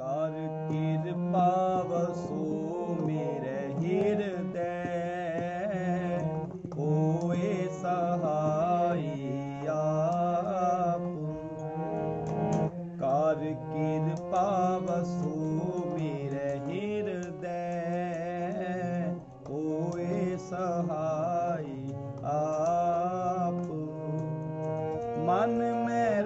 ਕਰ ਕਿਰਪਾ ਵਸੋ ਮੇਰੇ ਹਿਰਦੈ। ਹੋਏ ਸਹਾਈ ਆਪ। ਕਰ ਕਿਰਪਾ ਵਸੋ ਮੇਰੇ ਹਿਰਦੈ। ਹੋਏ ਸਹਾਈ ਆਪ। ਮਨ ਮੈਂ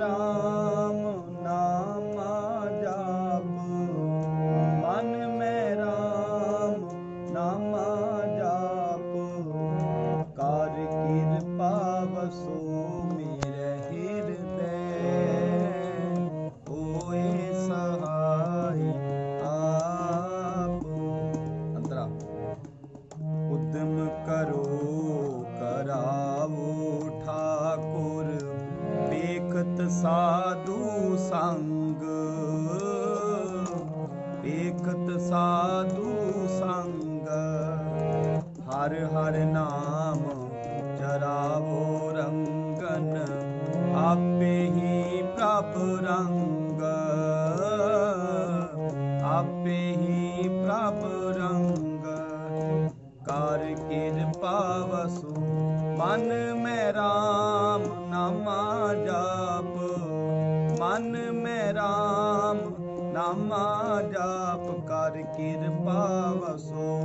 ਕਰਾਵੋ ਠਾਕੁਰ, ਵੇਖਤ ਸਾਧੂ ਸੰਗ। ਵੇਖਤ ਸਾਧੂ ਸੰਗ, ਹਰ ਹਰ ਨਾਮ ਜਰਾਵੋ ਰੰਗਨ, ਆਪੇ ਹੀ ਪ੍ਰਭ ਰੰਗ। ਆਪੇ ਕਿਰਪਾ ਵਸੂ ਮਨ ਮੈਂ ਰਾਮ ਨਾਮਾ ਜਾਪ। ਮਨ ਮੈਂ ਰਾਮ ਨਾਮਾ ਜਾਪ ਕਰ ਕਿਰਪਾ ਵਸੋ